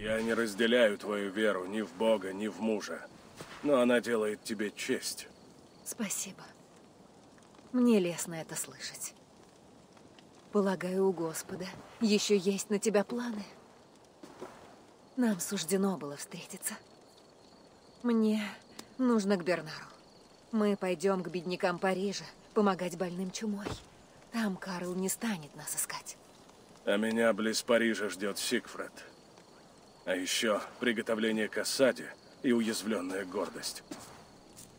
Я не разделяю твою веру ни в Бога, ни в мужа. Но она делает тебе честь. Спасибо. Мне лестно это слышать. Полагаю, у Господа еще есть на тебя планы. Нам суждено было встретиться. Мне нужно к Бернару. Мы пойдем к беднякам Парижа, помогать больным чумой. Там Карл не станет нас искать. А меня близ Парижа ждет Сигфред. А еще приготовление к осаде и уязвленная гордость.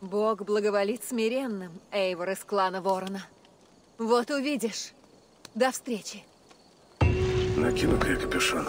Бог благоволит смиренным, Эйвор из клана Ворона. Вот увидишь. До встречи. Накину-ка я капюшон.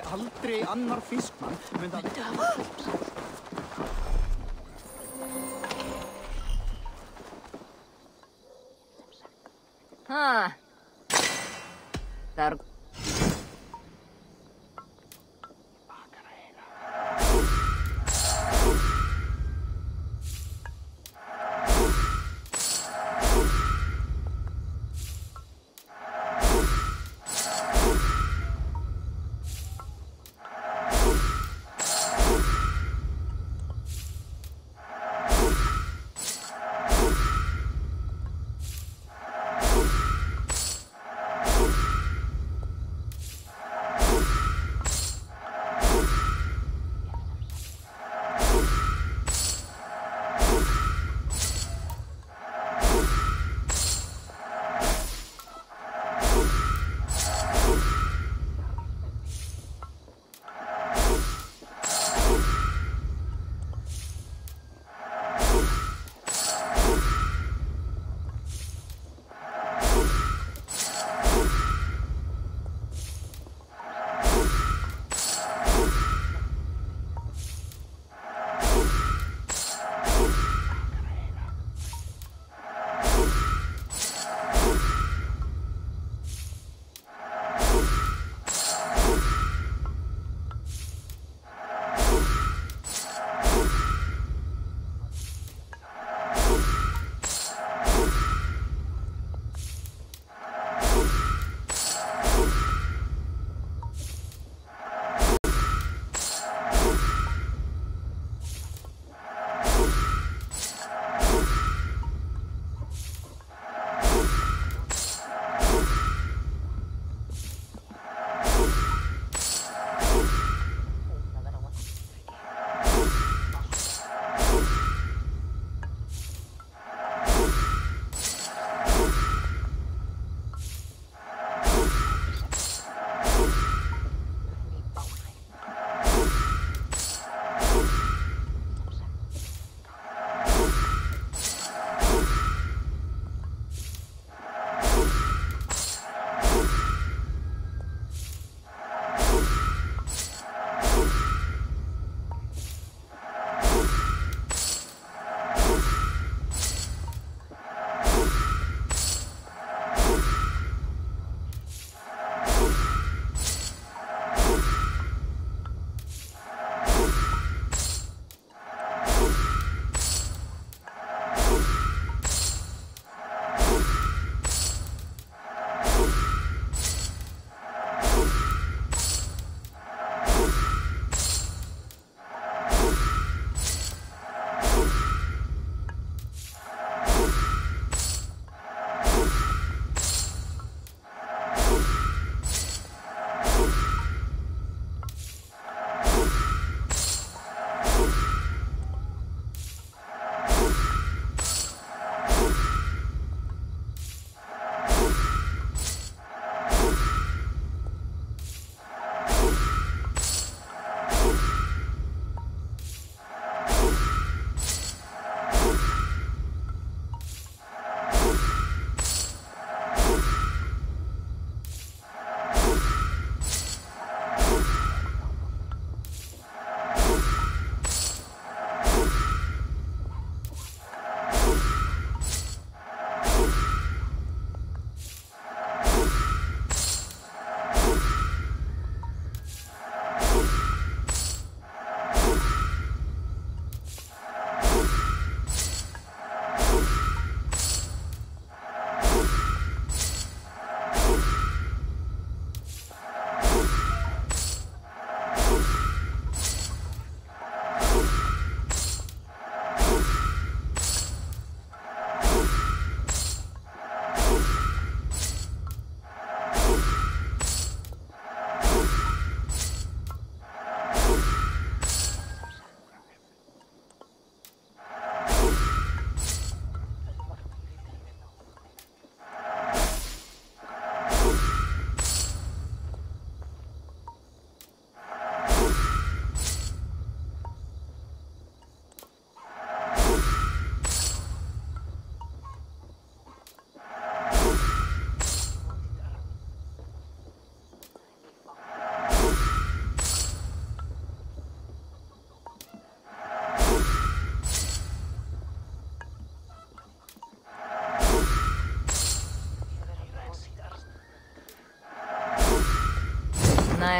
Aldrei annar fiskmann mun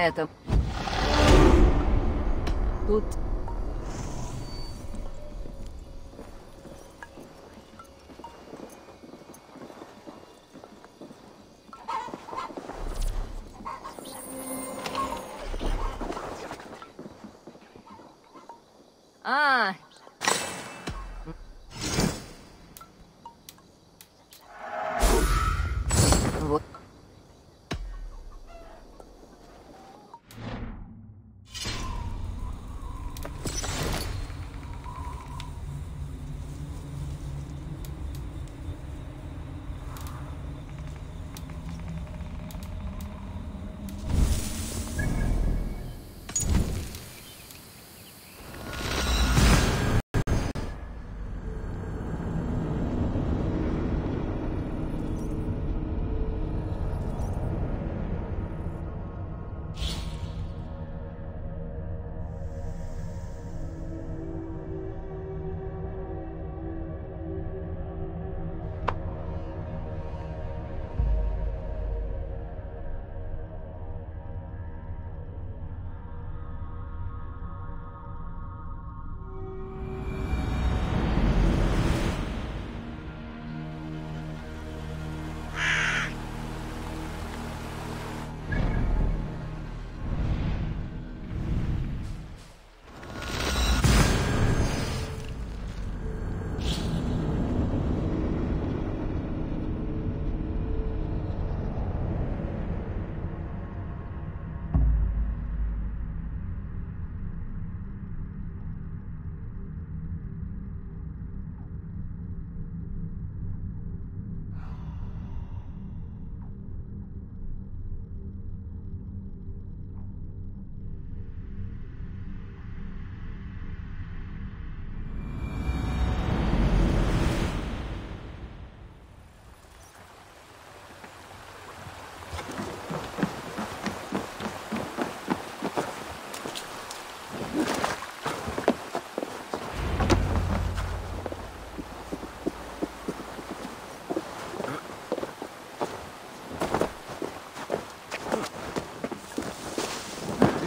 это... Тут...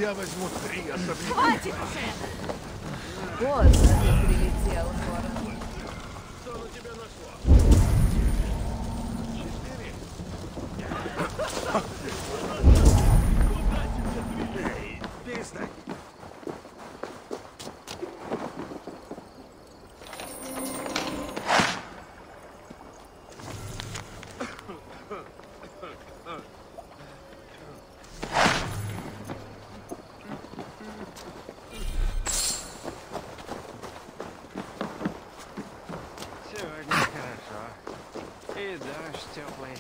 Я возьму три особняка. Хватит уже! Поздно ты прилетел, Ворон. Эй, перестань. Сегодня хорошо. И дождь теплый.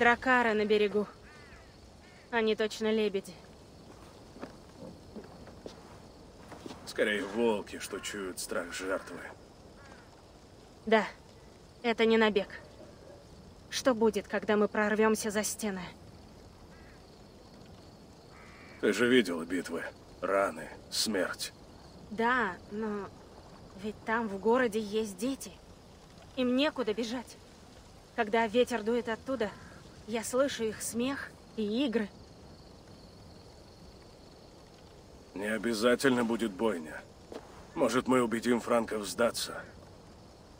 Дракара на берегу. Они точно лебеди. Скорее, волки, что чуют страх жертвы. Да, это не набег. Что будет, когда мы прорвемся за стены? Ты же видела битвы. Раны, смерть. Да, но ведь там в городе есть дети. Им некуда бежать. Когда ветер дует оттуда, я слышу их смех и игры. Не обязательно будет бойня. Может, мы убедим франков сдаться.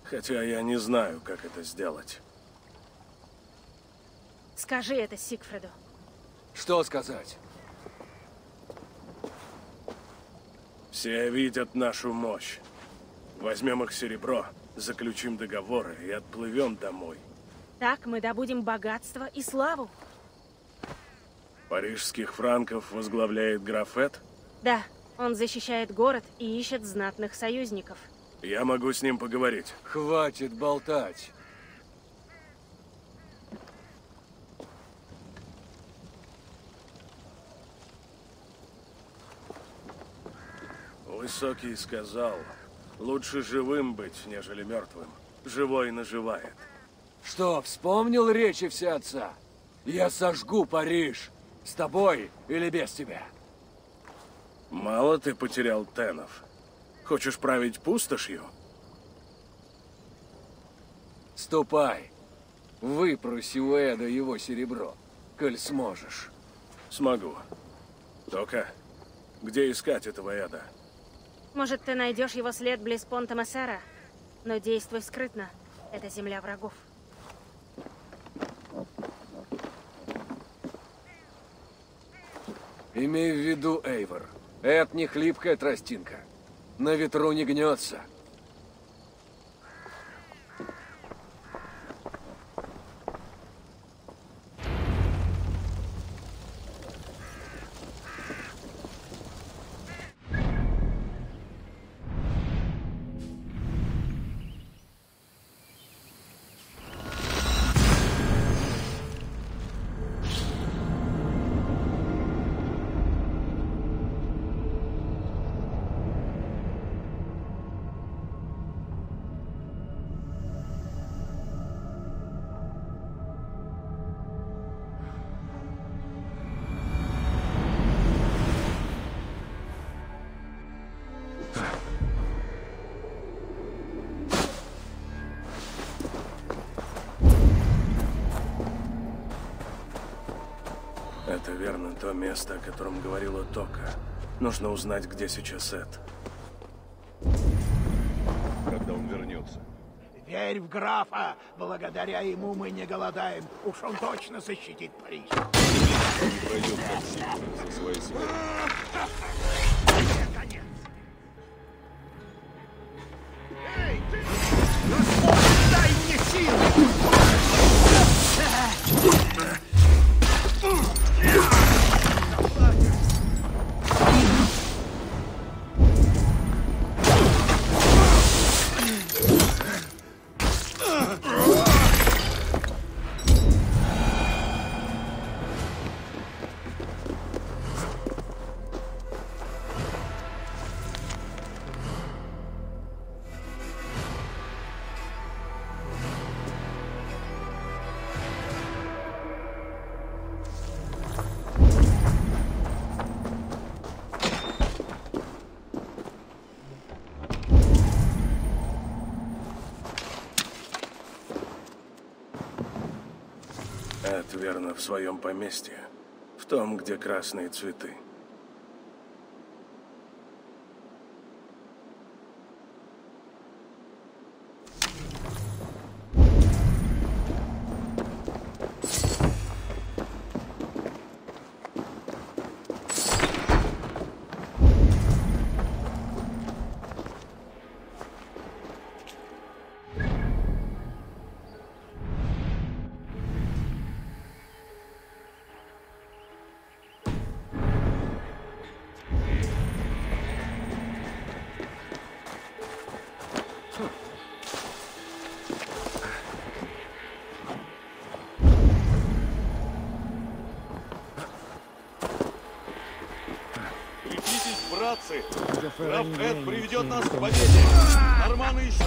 Хотя я не знаю, как это сделать. Скажи это Сигфреду. Что сказать? Все видят нашу мощь. Возьмем их серебро, заключим договоры и отплывем домой. Так мы добудем богатство и славу. Парижских франков возглавляет графет? Да, он защищает город и ищет знатных союзников. Я могу с ним поговорить. Хватит болтать. Высокий сказал, лучше живым быть, нежели мертвым. Живой наживает. Что, вспомнил речи все отца? Я сожгу Париж. С тобой или без тебя? Мало ты потерял тенов. Хочешь править пустошью? Ступай. Выпроси у Эда его серебро, коль сможешь. Смогу. Только где искать этого Эда? Может, ты найдешь его след близ понта Мессера? Но действуй скрытно. Это земля врагов. Имей в виду, Эйвор, Эд не хлипкая тростинка. На ветру не гнется. Место, о котором говорила Тока. Нужно узнать, где сейчас Эд. Когда он вернется. Верь в графа. Благодаря ему мы не голодаем. Уж он точно защитит Париж. Не пройдет как Сильвер за своей смертью. Эй, ты! Эд верно в своем поместье. В том, где красные цветы. Эд приведет нас к победе! Норманы еще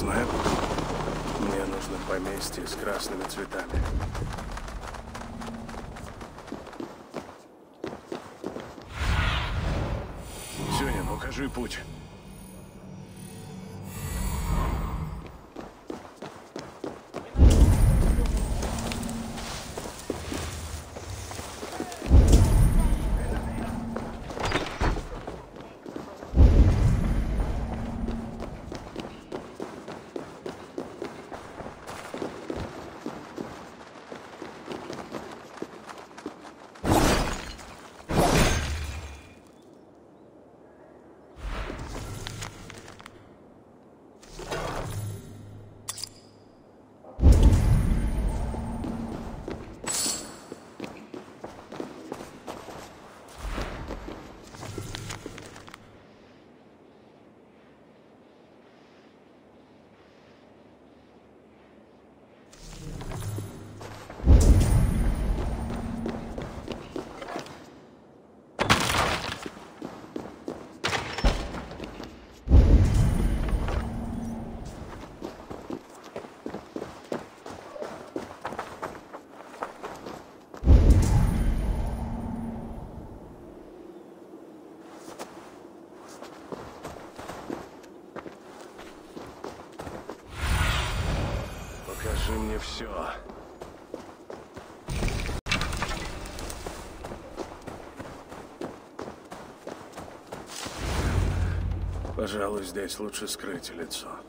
Знаю. Мне нужно поместье с красными цветами. Сюнин, укажи путь. Покажи мне все. Пожалуй, здесь лучше скрыть лицо.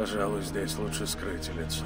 Пожалуй, здесь лучше скрыть лицо.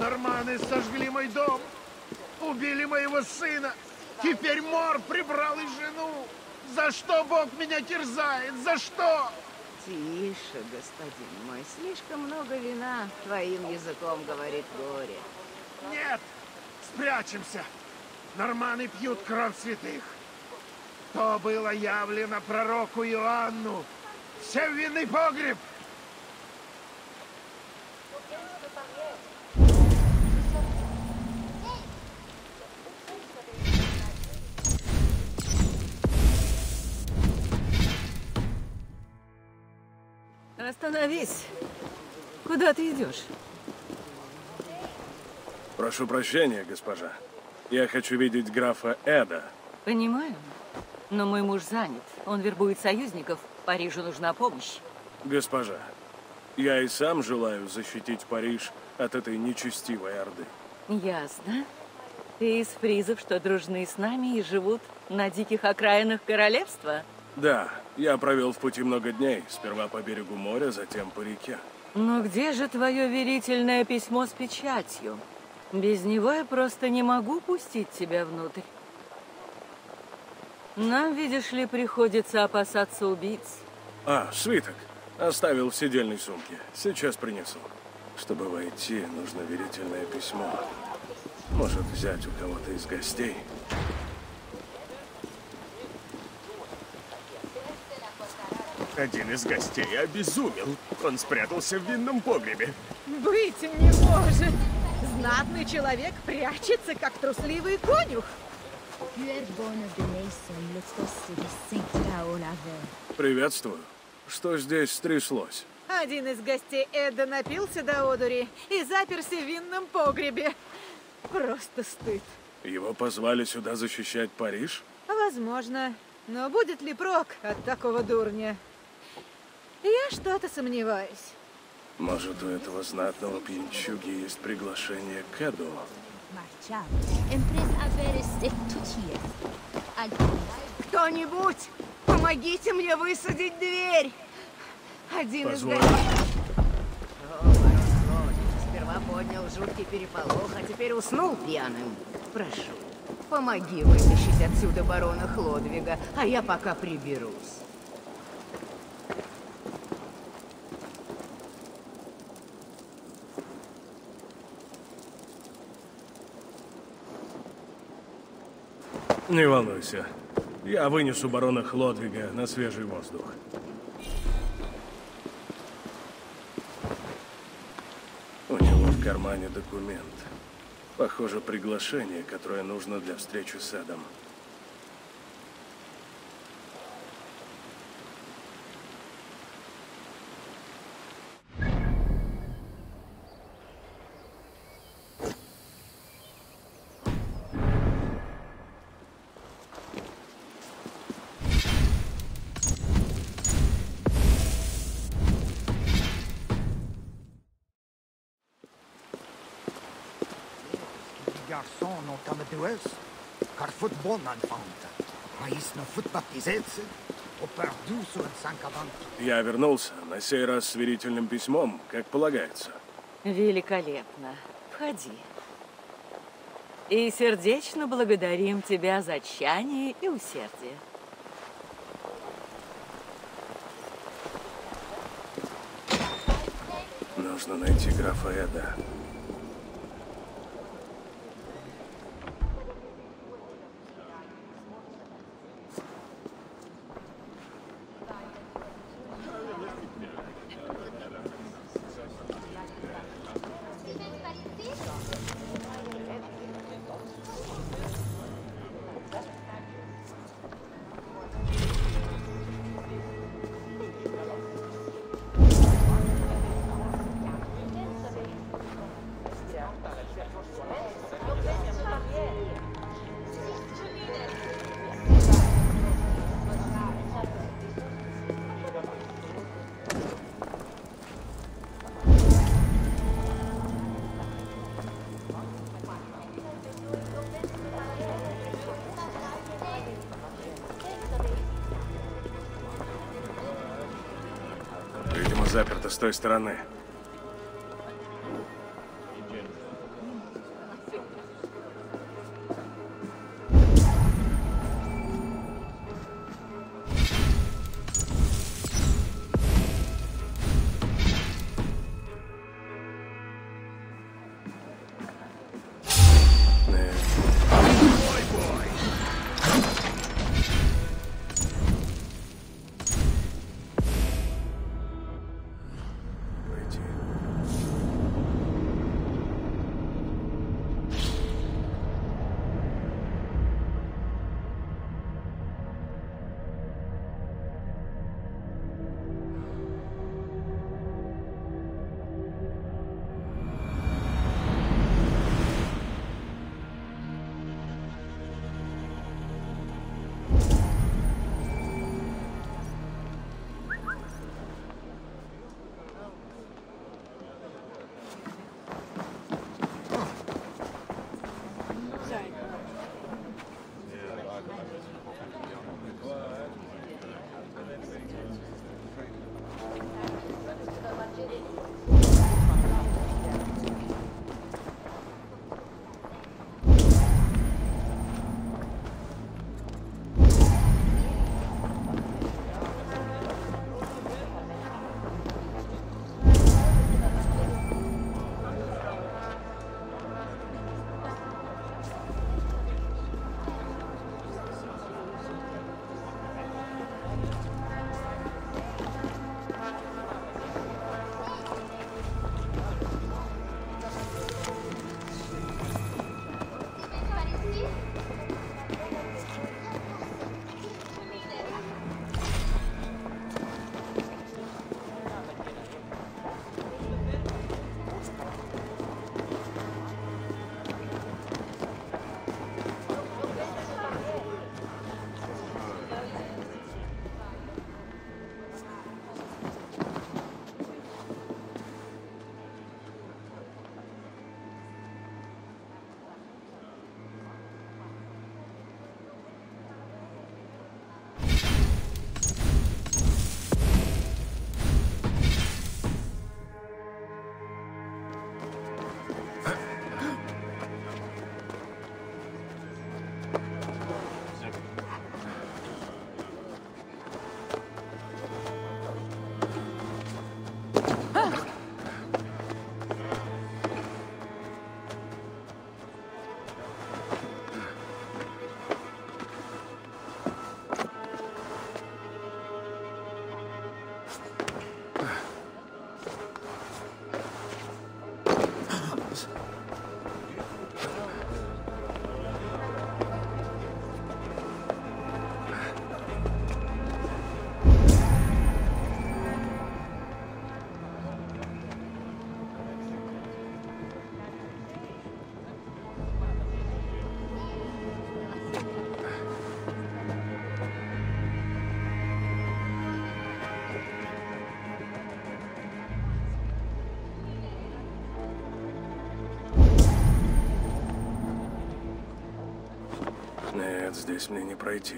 Норманы сожгли мой дом. Убили моего сына. Теперь Мор прибрал и жену. За что Бог меня терзает? За что? Тише, господин мой, слишком много вина. Твоим языком говорит горе. Нет, спрячемся. Норманы пьют кровь святых. То было явлено пророку Иоанну. Все в винный погреб. Остановись. Куда ты идешь? Прошу прощения, госпожа. Я хочу видеть графа Эда. Понимаю. Но мой муж занят. Он вербует союзников. Парижу нужна помощь. Госпожа, я и сам желаю защитить Париж от этой нечестивой орды. Ясно. Ты из фризов, что дружны с нами и живут на диких окраинах королевства? Да, я провел в пути много дней. Сперва по берегу моря, затем по реке. Но где же твое верительное письмо с печатью? Без него я просто не могу пустить тебя внутрь. Нам, видишь ли, приходится опасаться убийц. А, свиток. Оставил в сидельной сумке. Сейчас принесу. Чтобы войти, нужно верительное письмо. Может, взять у кого-то из гостей. Один из гостей обезумел. Он спрятался в винном погребе. Быть не может. Знатный человек прячется, как трусливый конюх. Приветствую. Что здесь стряслось? Один из гостей Эда напился до одури и заперся в винном погребе. Просто стыд. Его позвали сюда защищать Париж? Возможно. Но будет ли прок от такого дурня? Я что-то сомневаюсь. Может, у этого знатного пьянчуги есть приглашение к Эду? Кто-нибудь, помогите мне высадить дверь! Один Позволь. из сперва поднял жуткий переполох, а теперь уснул пьяным. Прошу, помоги вытащить отсюда барона Хлодвига, а я пока приберусь. Не волнуйся. Я вынесу барона Хлодвига на свежий воздух. У него в кармане документ. Похоже, приглашение, которое нужно для встречи с Эдом. Amadoueuse, car foot bon enfant. Маис на фут баптизеться, оперду сун санкавант. Я вернулся, на сей раз с верительным письмом, как полагается. Великолепно. Входи. И сердечно благодарим тебя за тщание и усердие. Нужно найти графа Эда. Заперто с той стороны. Здесь мне не пройти.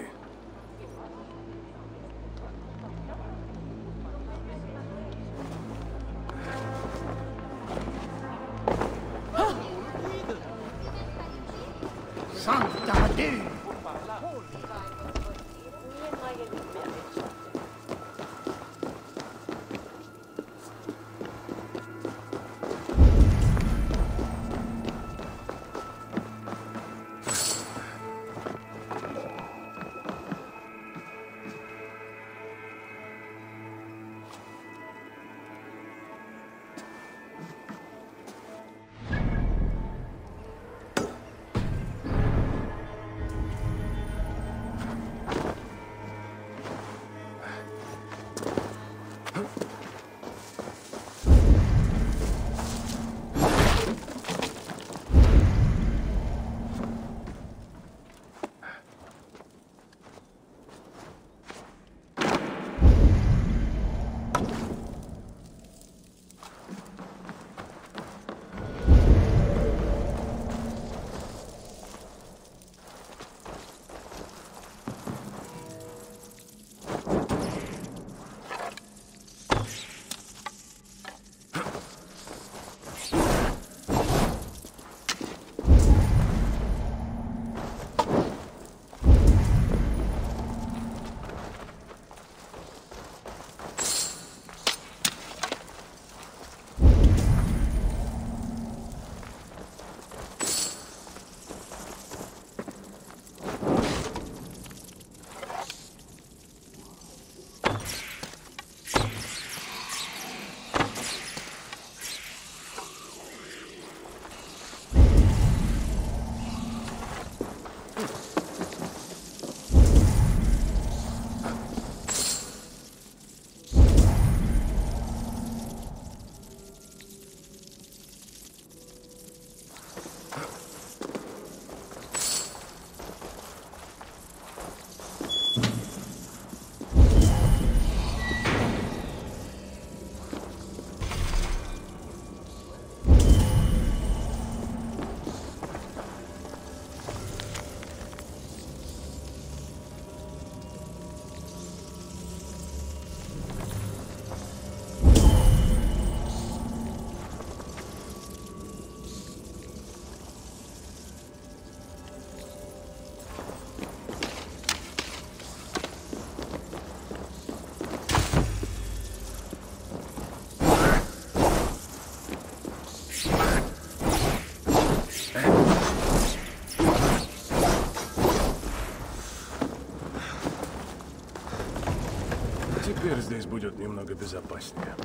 Здесь будет немного безопаснее.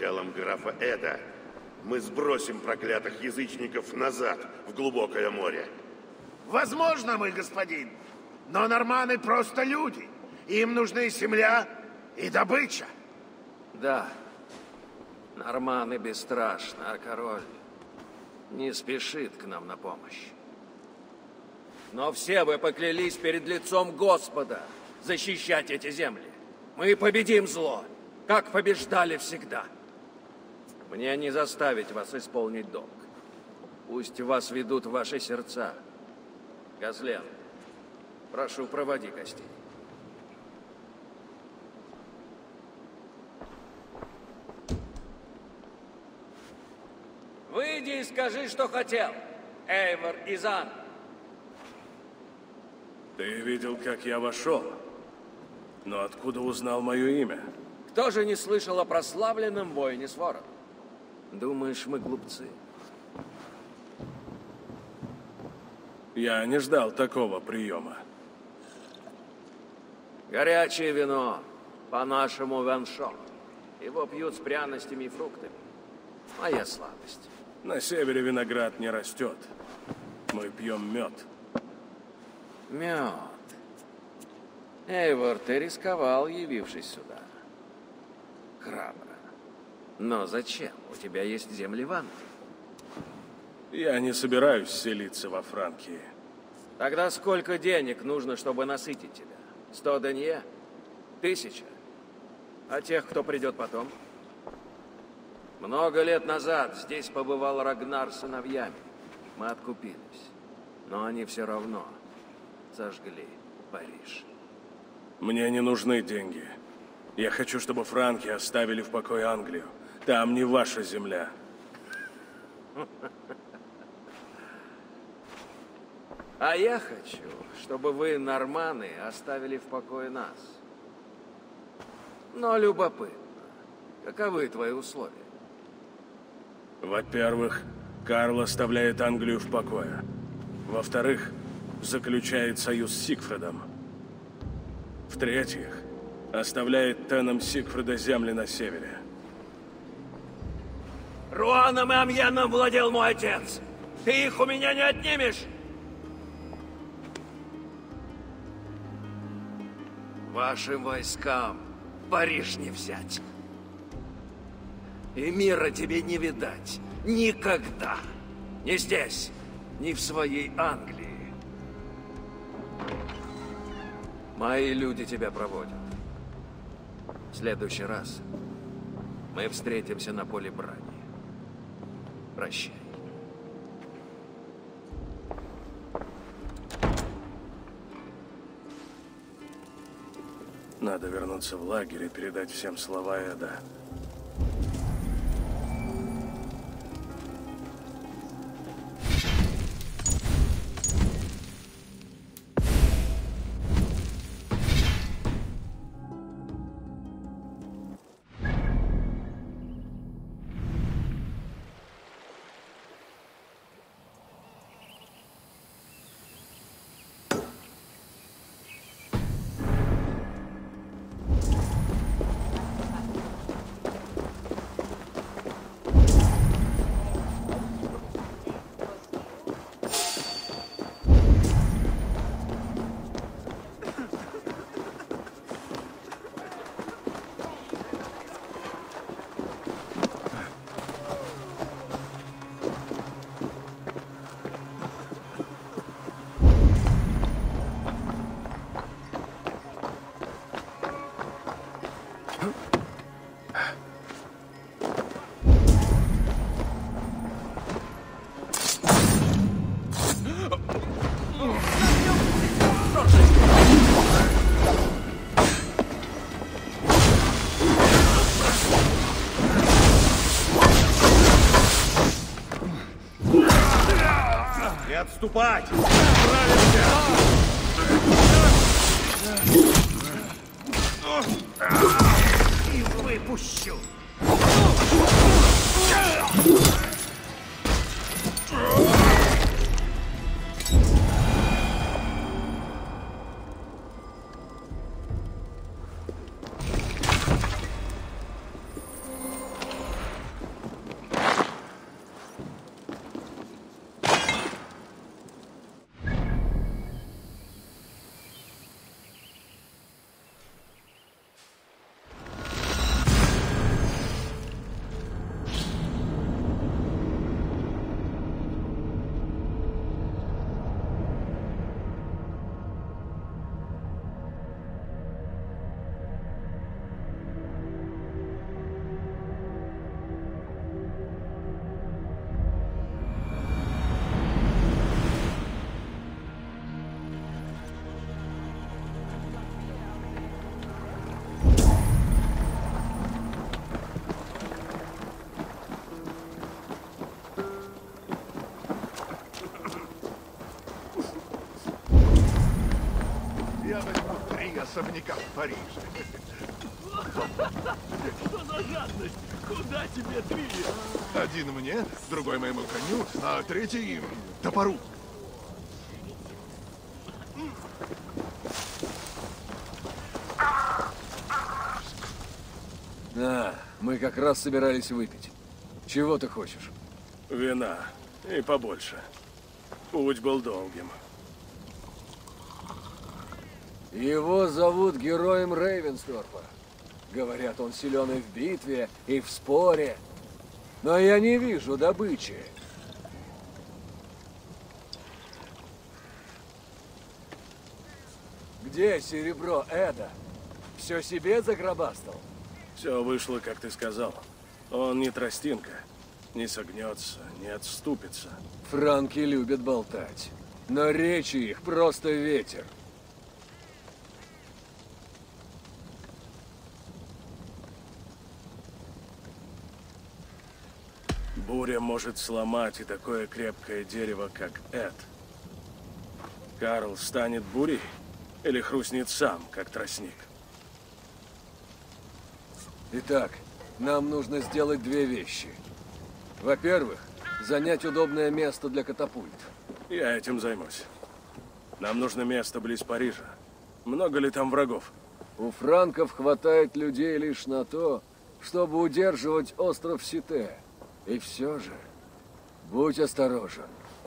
Началом графа Эда мы сбросим проклятых язычников назад, в глубокое море. Возможно, мой господин. Но норманы просто люди. Им нужны земля и добыча. Да, норманы бесстрашны, а король не спешит к нам на помощь. Но все вы поклялись перед лицом Господа защищать эти земли. Мы победим зло, как побеждали всегда. Мне не заставить вас исполнить долг. Пусть вас ведут ваши сердца. Газлен, прошу, проводи гостей. Выйди и скажи, что хотел. Эйвор Изан. Ты видел, как я вошел? Но откуда узнал мое имя? Кто же не слышал о прославленном воине Сворон? Думаешь, мы глупцы? Я не ждал такого приема. Горячее вино, по-нашему ваншо. Его пьют с пряностями и фруктами. Моя слабость. На севере виноград не растет. Мы пьем мед. Мед. Эйвор, ты рисковал, явившись сюда. Храбро. Но зачем? У тебя есть земли в Англии. Я не собираюсь селиться во Франкии. Тогда сколько денег нужно, чтобы насытить тебя? Сто денье? Тысяча? А тех, кто придет потом? Много лет назад здесь побывал Рагнар с сыновьями. Мы откупились. Но они все равно сожгли Париж. Мне не нужны деньги. Я хочу, чтобы франки оставили в покое Англию. Там не ваша земля. А я хочу, чтобы вы, норманы, оставили в покое нас. Но любопытно, каковы твои условия? Во-первых, Карл оставляет Англию в покое. Во-вторых, заключает союз с Сигфридом. В-третьих, оставляет Теном Сигфрида земли на севере. Руаном и Амьеном владел мой отец. Ты их у меня не отнимешь. Вашим войскам Париж не взять. И мира тебе не видать. Никогда. Ни здесь, ни в своей Англии. Мои люди тебя проводят. В следующий раз мы встретимся на поле брани. Прощай. Надо вернуться в лагерь и передать всем слова Эда. отступать! Особняка в Париже. Что за жадность? Куда тебе три? Один мне, другой моему коню, а третий — топору. А, мы как раз собирались выпить. Чего ты хочешь? Вина. И побольше. Путь был долгим. Его зовут героем Рейвенсторпа. Говорят, он силен и в битве, и в споре. Но я не вижу добычи. Где серебро Эда? Все себе загробастал? Все вышло, как ты сказал. Он не тростинка. Не согнется, не отступится. Франки любят болтать. Но речи их просто ветер. Буря может сломать и такое крепкое дерево, как Эд. Карл станет бурей или хрустнет сам, как тростник? Итак, нам нужно сделать две вещи. Во-первых, занять удобное место для катапульт. Я этим займусь. Нам нужно место близ Парижа. Много ли там врагов? У франков хватает людей лишь на то, чтобы удерживать остров Сите. И все же, будь осторожен.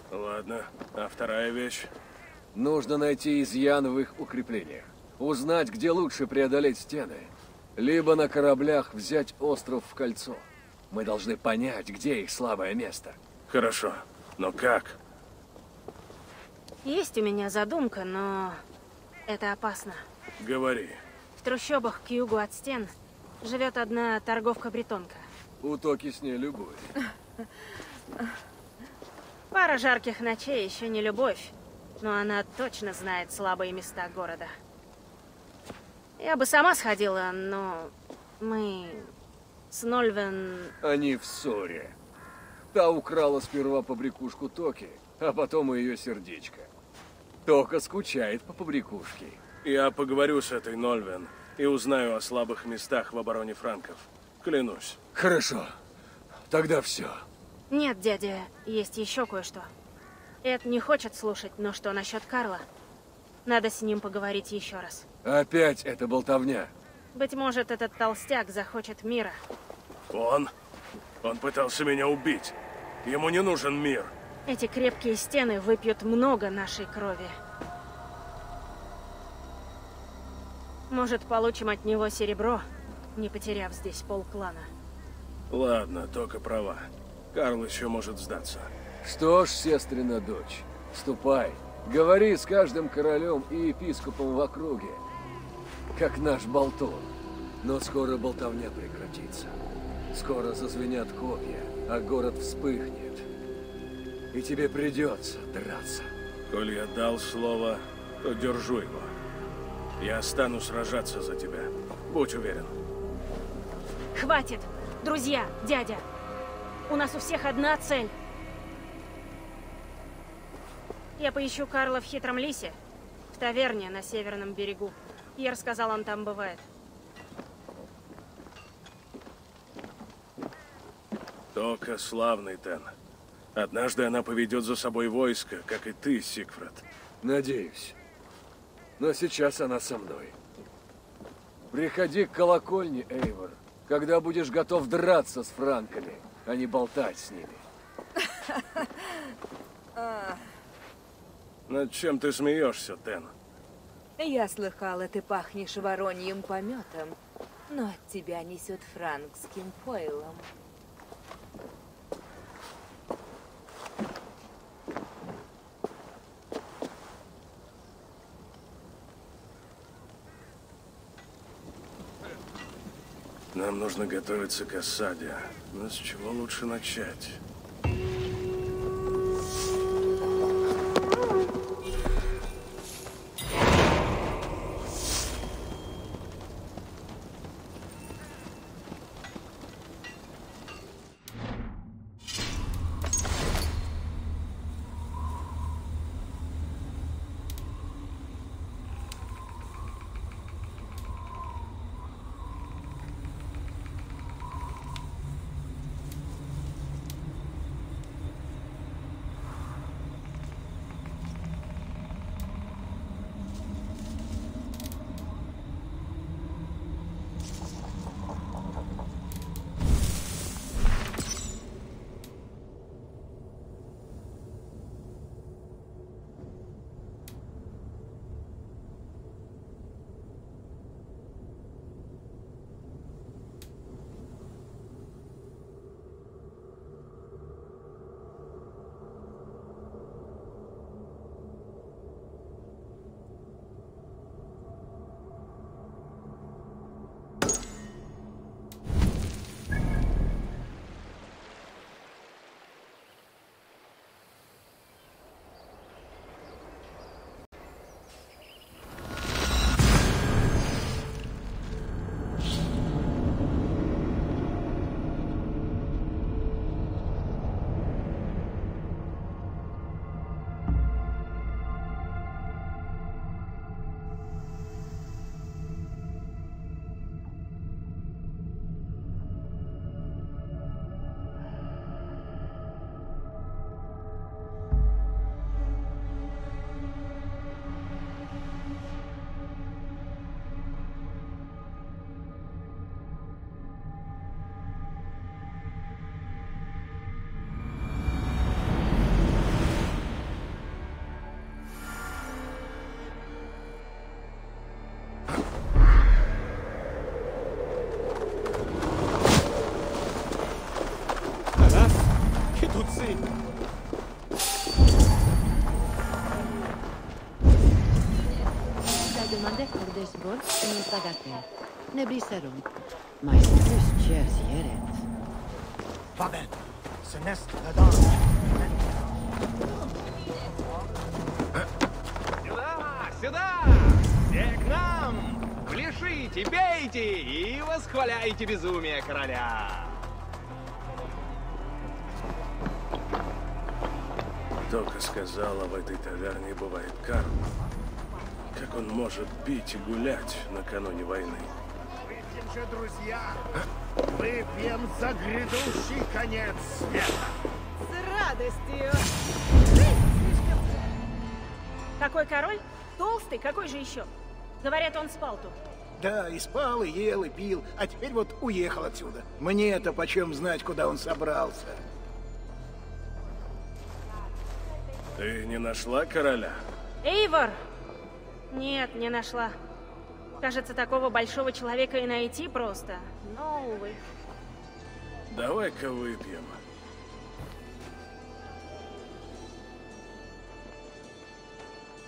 Ладно, а вторая вещь? Нужно найти изъян в их укреплениях. Узнать, где лучше преодолеть стены. Либо на кораблях взять остров в кольцо. Мы должны понять, где их слабое место. Хорошо, но как? Есть у меня задумка, но это опасно. Говори. В трущобах к югу от стен живет одна торговка-бретонка. У Токи с ней любовь. Пара жарких ночей еще не любовь, но она точно знает слабые места города. Я бы сама сходила, но мы с Нольвен... Они в ссоре. Та украла сперва побрякушку Токи, а потом и ее сердечко. Тока скучает по побрякушке. Я поговорю с этой Нольвен и узнаю о слабых местах в обороне франков. Клянусь. Хорошо. Тогда все. Нет, дядя, есть еще кое-что. Эд не хочет слушать, но что насчет Карла? Надо с ним поговорить еще раз. Опять эта болтовня. Быть может, этот толстяк захочет мира. Он? Он пытался меня убить. Ему не нужен мир. Эти крепкие стены выпьют много нашей крови. Может, получим от него серебро, не потеряв здесь полклана. Ладно, только права. Карл еще может сдаться. Что ж, сестрина дочь, ступай. Говори с каждым королем и епископом в округе, как наш болтон. Но скоро болтовня прекратится. Скоро зазвенят копья, а город вспыхнет. И тебе придется драться. Коль я дал слово, то держу его. Я стану сражаться за тебя. Будь уверен. Хватит! Друзья, дядя! У нас у всех одна цель. Я поищу Карла в Хитром Лисе, в таверне на северном берегу. Пьер сказал, он там бывает. Тока славный Тен. Однажды она поведет за собой войско, как и ты, Сигфред. Надеюсь. Но сейчас она со мной. Приходи к колокольне, Эйвор, когда будешь готов драться с франками, а не болтать с ними. Над чем ты смеешься, Тен? Я слыхала, ты пахнешь вороньим пометом, но от тебя несет франкским пойлом. Нам нужно готовиться к осаде. Но с чего лучше начать? Pour des vols une bagatelle. Ne blisseron. Mais plus cher sieret. Faben, ce n'est la danse. Сюда, сюда! Все к нам! Пляшите, пейте и восхваляйте безумие короля! Тока сказала, в этой таверне бывает карма. Как он может пить и гулять накануне войны? Выпьем же, друзья! Выпьем за грядущий конец света! С радостью. Какой король? Толстый? Какой же еще? Говорят, он спал тут. Да, и спал, и ел, и пил, а теперь вот уехал отсюда. Мне-то почем знать, куда он собрался. Ты не нашла короля? Эйвор! Нет, не нашла. Кажется, такого большого человека и найти просто. Но, увы. Давай-ка выпьем.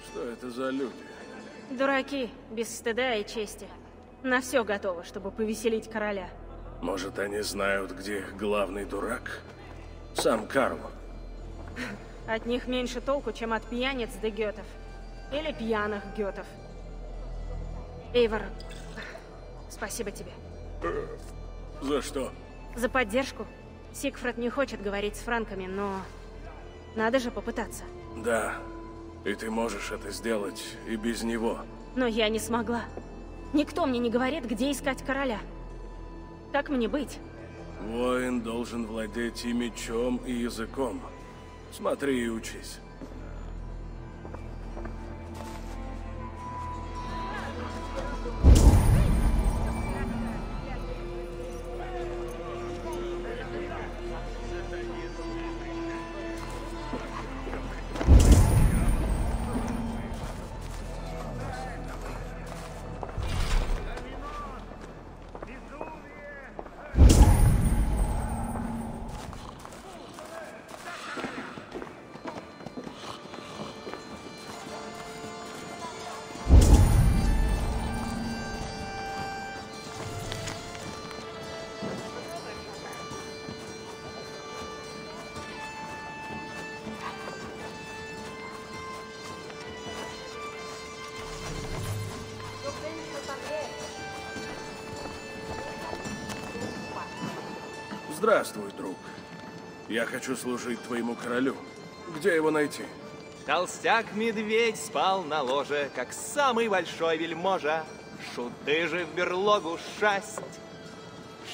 Что это за люди? Дураки, без стыда и чести. На все готово, чтобы повеселить короля. Может, они знают, где их главный дурак? Сам Карл. От них меньше толку, чем от пьяниц да гетов. Или пьяных гетов. Эйвор, спасибо тебе. За что? За поддержку. Сигфред не хочет говорить с франками, но... Надо же попытаться. Да. И ты можешь это сделать и без него. Но я не смогла. Никто мне не говорит, где искать короля. Как мне быть? Воин должен владеть и мечом, и языком. Смотри и учись. Здравствуй, друг. Я хочу служить твоему королю. Где его найти? Толстяк-медведь спал на ложе, как самый большой вельможа. Шуты же в берлогу шасть.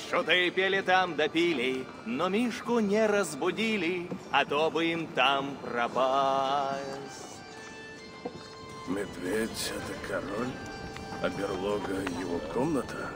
Шуты пели там допили, но Мишку не разбудили, а то бы им там пропасть. Медведь — это король, а берлога — его комната?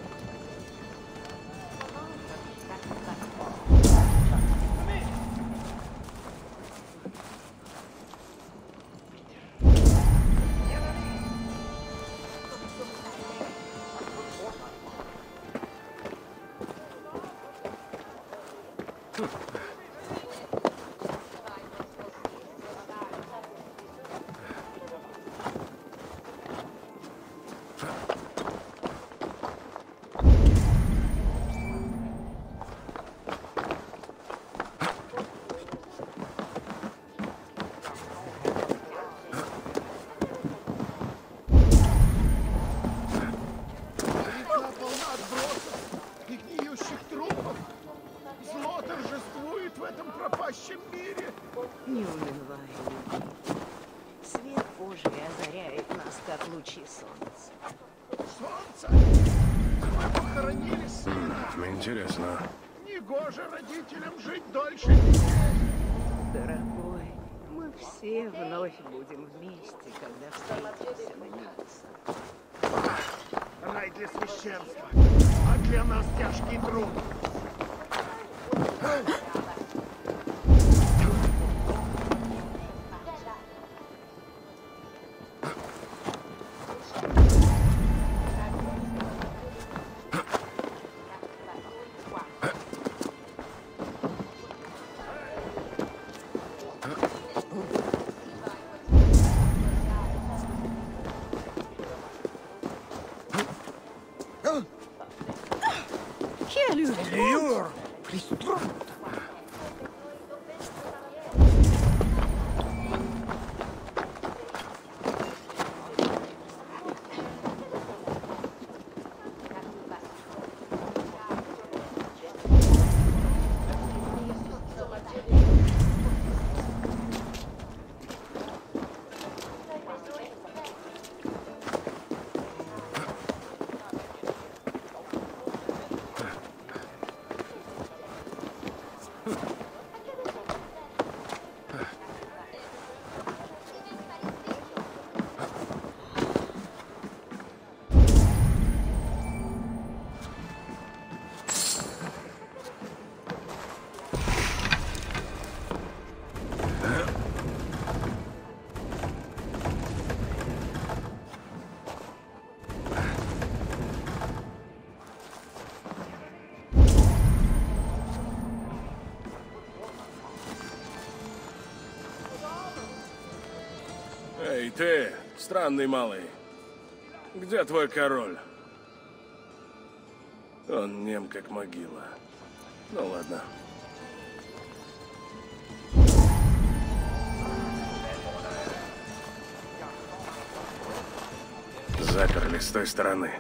Тяжкий труд. Ты, странный малый. Где твой король? Он нем как могила. Ну ладно. Заперли с той стороны.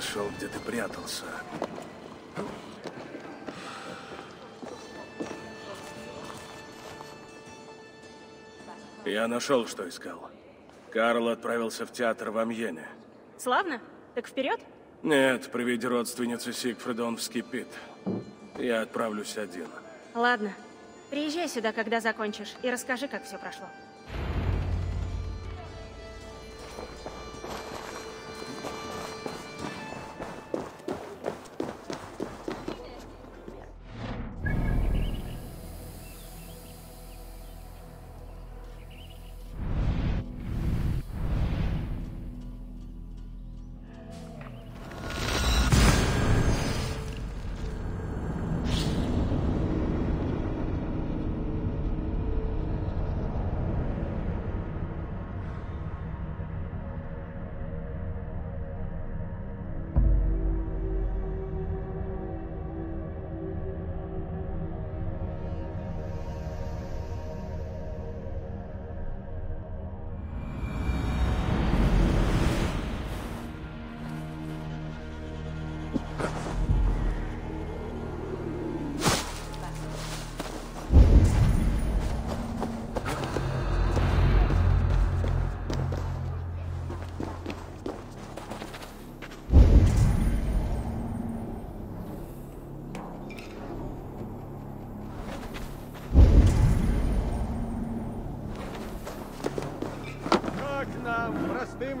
Нашел, где ты прятался. Я нашел, что искал. Карл отправился в театр в Амьене. Славно? Так вперед? Нет, приведи родственницу Сигфрида, он вскипит. Я отправлюсь один. Ладно. Приезжай сюда, когда закончишь, и расскажи, как все прошло.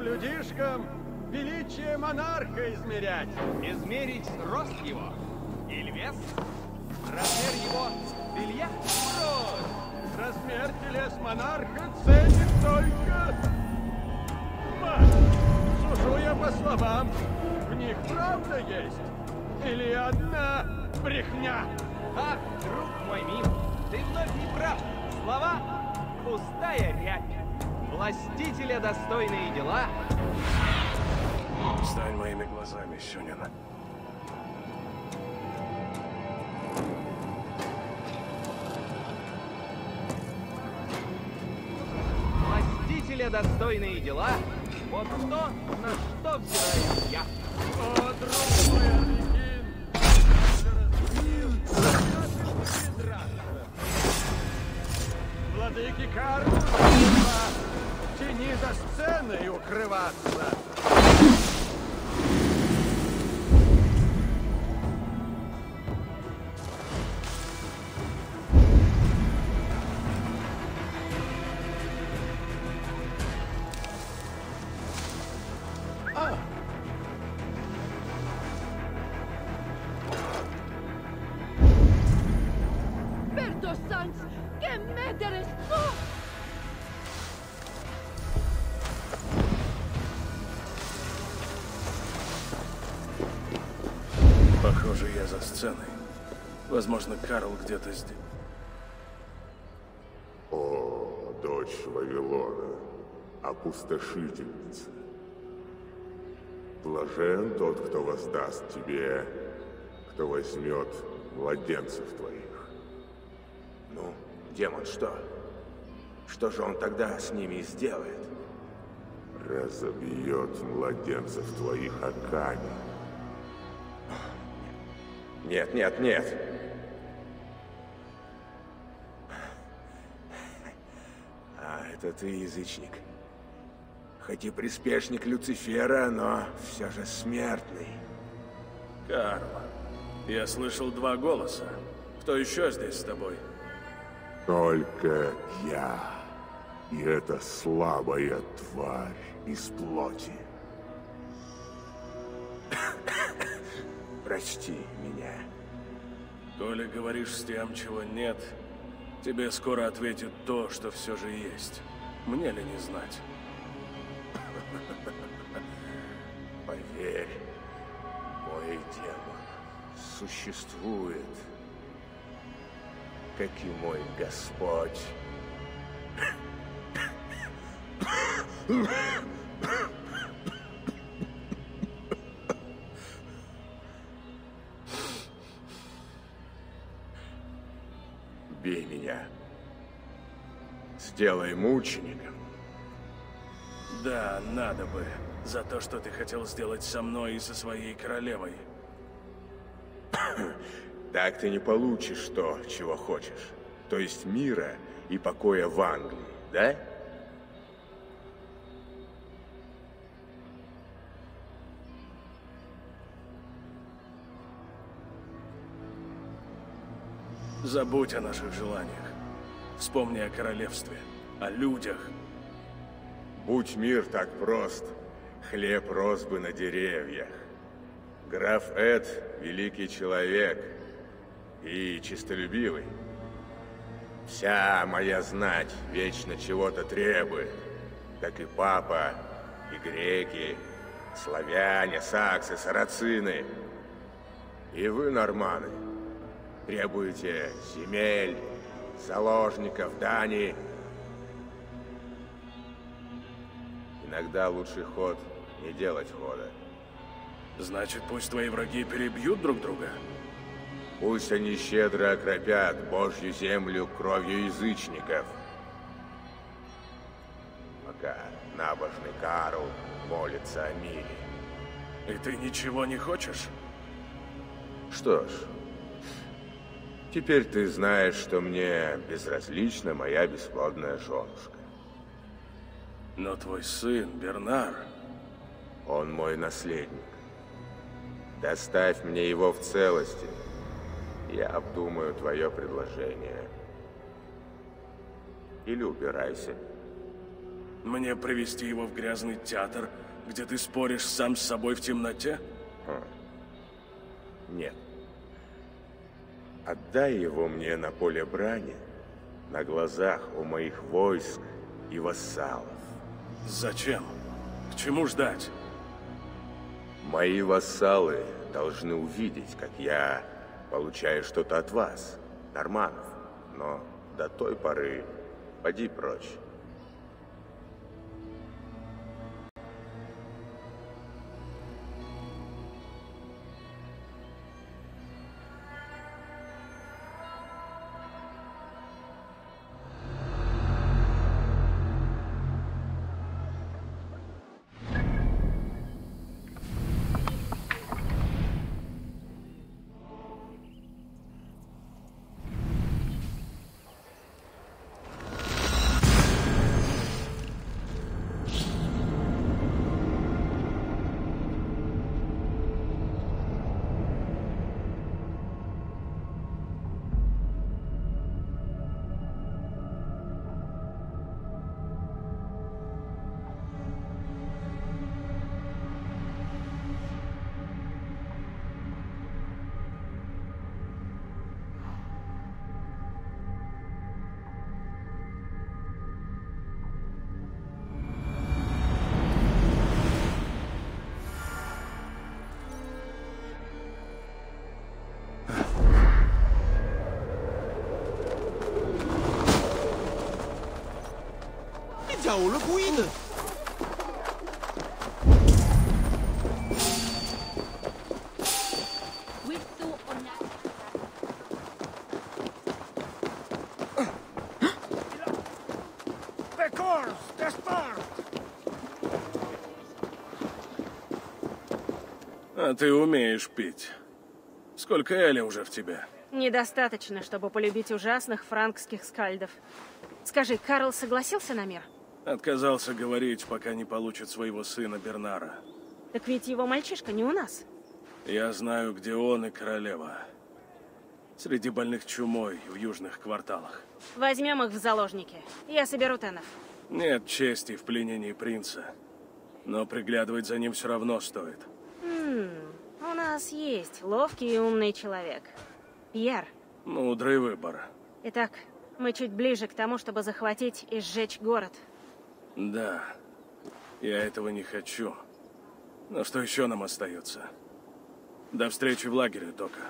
Людишкам, величие монарха измерять? Измерить рост глазами, Сюнин. Властителя достойные дела. Вот то, на что взираю я. О, друг мой Возможно, Карл где-то здесь. О, дочь Вавилона, опустошительница. Блажен тот, кто воздаст тебе, кто возьмет младенцев твоих. Ну, демон что? Что же он тогда с ними сделает? Разобьет младенцев твоих о камень. Нет, нет, нет. Это ты, язычник. Хоть и приспешник Люцифера, но все же смертный. Карл, я слышал два голоса. Кто еще здесь с тобой? Только я. И эта слабая тварь из плоти. Прости меня. Коли говоришь с тем, чего нет, тебе скоро ответит то, что все же есть. Мне ли не знать? Поверь, мой демон существует, как и мой Господь. Сделай мучеником. Да, надо бы. За то, что ты хотел сделать со мной и со своей королевой. Так ты не получишь то, чего хочешь. То есть мира и покоя в Англии, да? Забудь о наших желаниях. Вспомни о королевстве, о людях. Будь мир так прост, хлеб рос бы на деревьях. Граф Эд — великий человек и чистолюбивый. Вся моя знать вечно чего-то требует, как и папа, и греки, славяне, саксы, сарацины. И вы, норманы, требуете земель, заложников, дани. Иногда лучший ход не делать хода. Значит, пусть твои враги перебьют друг друга? Пусть они щедро окропят Божью землю кровью язычников. Пока набожный Карл молится о мире. И ты ничего не хочешь? Что ж, теперь ты знаешь, что мне безразлична моя бесплодная женушка. Но твой сын, Бернар... Он мой наследник. Доставь мне его в целости. Я обдумаю твое предложение. Или убирайся. Мне привести его в грязный театр, где ты споришь сам с собой в темноте? Хм. Нет. Отдай его мне на поле брани, на глазах у моих войск и вассалов. Зачем? К чему ждать? Мои вассалы должны увидеть, как я получаю что-то от вас, норманов. Но до той поры поди прочь. 小了，故意的。Пекорс, Деспарт! А ты умеешь пить. Сколько Эли уже в тебе? Недостаточно, чтобы полюбить ужасных франкских скальдов. Скажи, Карл согласился на мир? Отказался говорить, пока не получит своего сына Бернара. Так ведь его мальчишка не у нас. Я знаю, где он и королева. Среди больных чумой в южных кварталах. Возьмем их в заложники. Я соберу тенов. Нет чести в пленении принца. Но приглядывать за ним все равно стоит. М, у нас есть ловкий и умный человек. Пьер. Мудрый выбор. Итак, мы чуть ближе к тому, чтобы захватить и сжечь город. Да, я этого не хочу. Но что еще нам остается? До встречи в лагере, Дока.